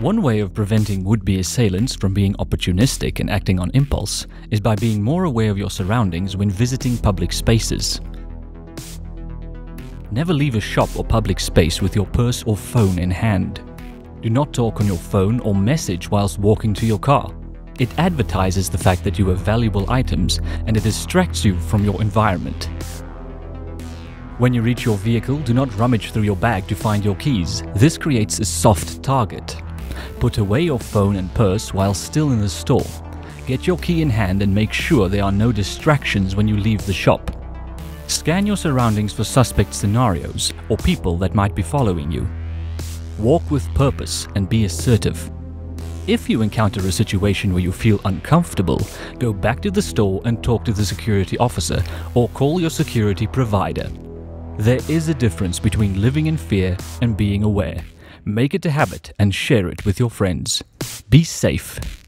One way of preventing would-be assailants from being opportunistic and acting on impulse is by being more aware of your surroundings when visiting public spaces. Never leave a shop or public space with your purse or phone in hand. Do not talk on your phone or message whilst walking to your car. It advertises the fact that you have valuable items and it distracts you from your environment. When you reach your vehicle, do not rummage through your bag to find your keys. This creates a soft target. Put away your phone and purse while still in the store. Get your key in hand and make sure there are no distractions when you leave the shop. Scan your surroundings for suspect scenarios or people that might be following you. Walk with purpose and be assertive. If you encounter a situation where you feel uncomfortable, go back to the store and talk to the security officer or call your security provider. There is a difference between living in fear and being aware. Make it a habit and share it with your friends. Be safe.